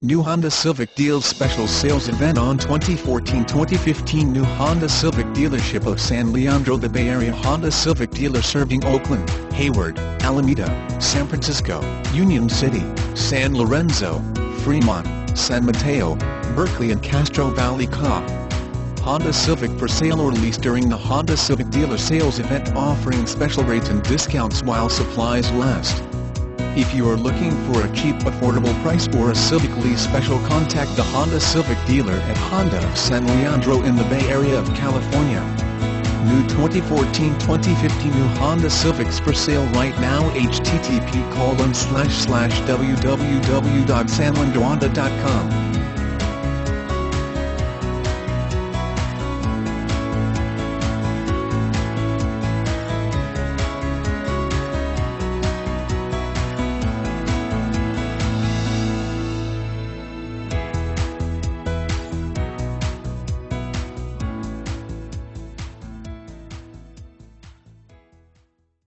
New Honda Civic Deals Special Sales Event on 2014-2015 New Honda Civic Dealership of San Leandro The Bay Area Honda Civic dealer serving Oakland, Hayward, Alameda, San Francisco, Union City, San Lorenzo, Fremont, San Mateo, Berkeley and Castro Valley Ca. Honda Civic for sale or lease during the Honda Civic dealer sales event offering special rates and discounts while supplies last. If you are looking for a cheap affordable price or a Civic lease special contact the Honda Civic dealer at Honda of San Leandro in the Bay Area of California. New 2014-2015 new Honda Civics for sale right now http colon slash slash www.sanleandrohonda.com